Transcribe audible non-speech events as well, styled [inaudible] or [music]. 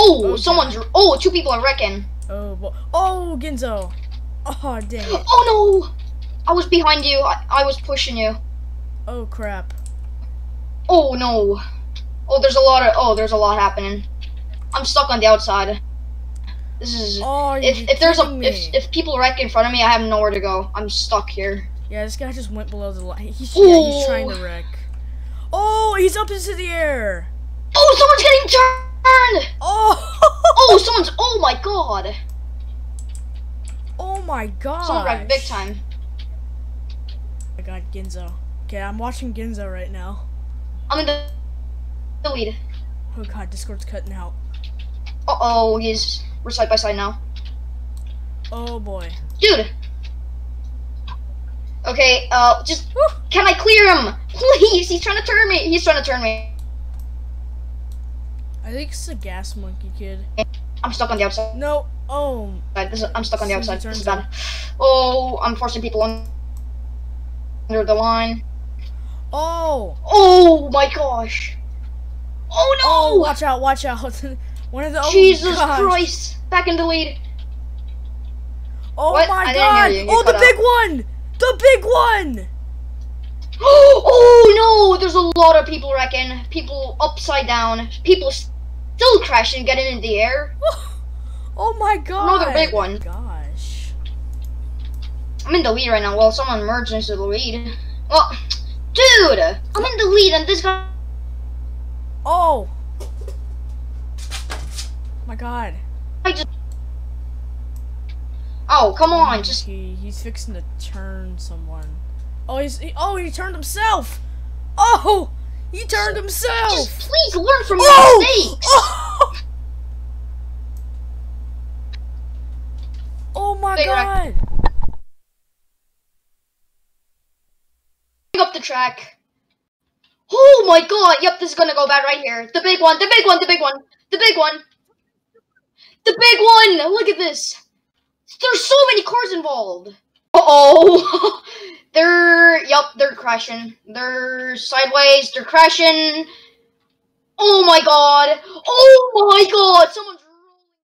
Oh, oh Okay. someone's. Oh, two people are wrecking. Oh, oh, Ginzo. Oh, dang it. Oh no! I was behind you. I, I was pushing you. Oh, crap. Oh no! Oh, there's a lot of. Oh, there's a lot happening. I'm stuck on the outside. This is. Oh, if if there's a if if people wreck in front of me, I have nowhere to go. I'm stuck here. Yeah, this guy just went below the line. He's, yeah, he's trying to oh. wreck. Oh, he's up into the air. Oh, someone's getting turned! Oh, Oh, [laughs] someone's. Oh my god! oh my god. Someone wrecked big time. I got Ginzo. Okay, I'm watching Ginzo right now. I'm in the, the lead. Oh god, Discord's cutting out. Uh oh, he's. We're side by side now. Oh boy. Dude! Okay, uh, just. Woo. Can I clear him? [laughs] Please! He's trying to turn me! He's trying to turn me. I think it's a gas monkey kid. I'm stuck on the outside. No. Oh. This is, I'm stuck on the outside. This is bad. Oh, I'm forcing people un- under the line. Oh. Oh my gosh! Oh no! Oh, watch out! Watch out! [laughs] One of the. Oh, Jesus. Christ! Back in the lead. Oh What? my god! you. You Oh, the big one! The big one! [gasps] Oh no! There's a lot of people wrecking. People upside down. People still crashing, getting in the air. [laughs] Oh my god! Another big one. Gosh. I'm in the lead right now. Well, someone merged into the lead. Well, dude! I'm in the lead and this guy. Oh. My god. I just. Oh, come on! Just. He, he's fixing to turn someone. Oh, he's he, oh he turned himself. Oh, he turned himself. Just please learn from your oh! mistakes! Oh! [laughs] Oh my wreck. god. up the track. Oh my god, yep, this is gonna go bad right here. The big one, the big one, the big one, the big one. The big one! Look at this. There's so many cars involved. Uh-oh. [laughs] they're, they're crashing. They're sideways, they're crashing. Oh my god. Oh my god, someone